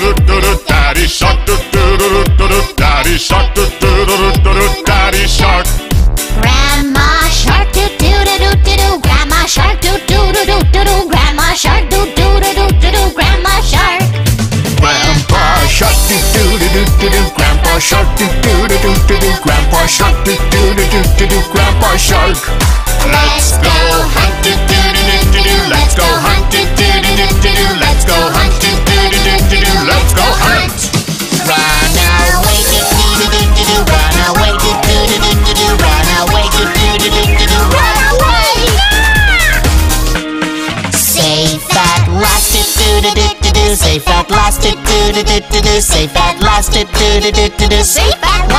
do do do daddy shark do do do do do daddy shark do do do do do daddy shark. Grandma shark Doo doo doo doo, do grandma shark Doo doo doo doo doo, grandma shark Doo doo doo doo doo, grandma shark. Grandpa shark Doo doo doo doo, do grandpa shark Doo doo doo doo doo, grandpa shark Doo doo doo doo doo, grandpa shark. safe at last, It do do do do do, safe at last, It do do do do do, safe at